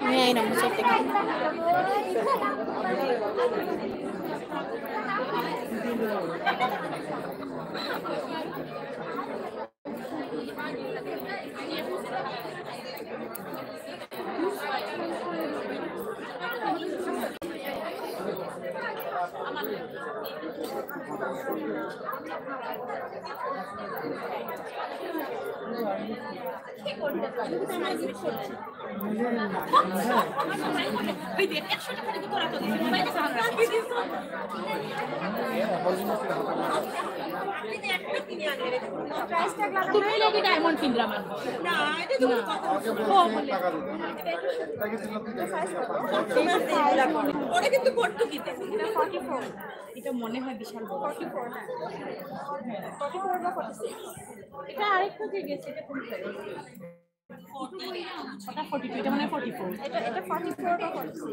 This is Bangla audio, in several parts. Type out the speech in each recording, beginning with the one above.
Nghe ai đồng sốt tiếng তুমি লোকে ডায়মন্ড কিনরা মান ওটা কিন্তু পর্তুগিজে এটা মনে হয় বিশাল বড়। এটা আরেকটা যে গেছে এটা কোন ওটা 42 এটা মানে 44 এটা এটা 44 বা 46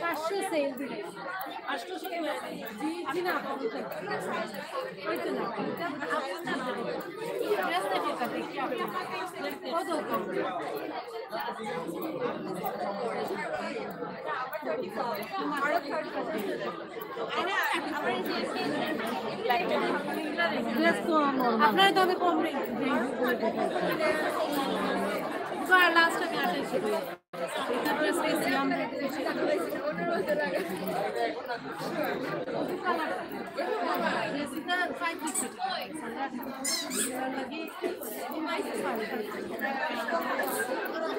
পাঁচশো সেল দিলে পাঁচশো সেল জি না ওই তো না কত কম আপনারা তবে কম লাস্ট আমি আঠাশ লাগি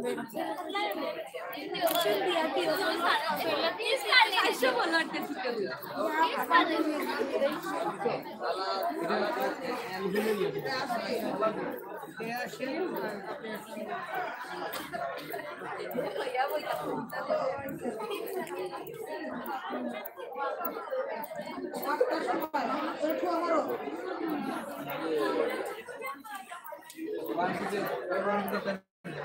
আমার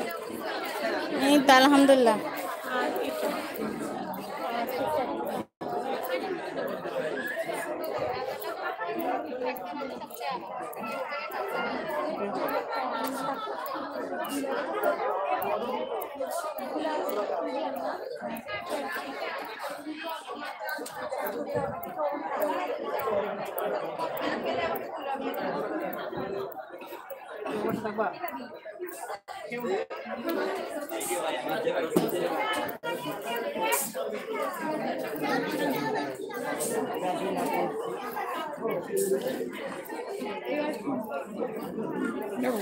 नहीं तो अलहमदुल्ला Thank you. No.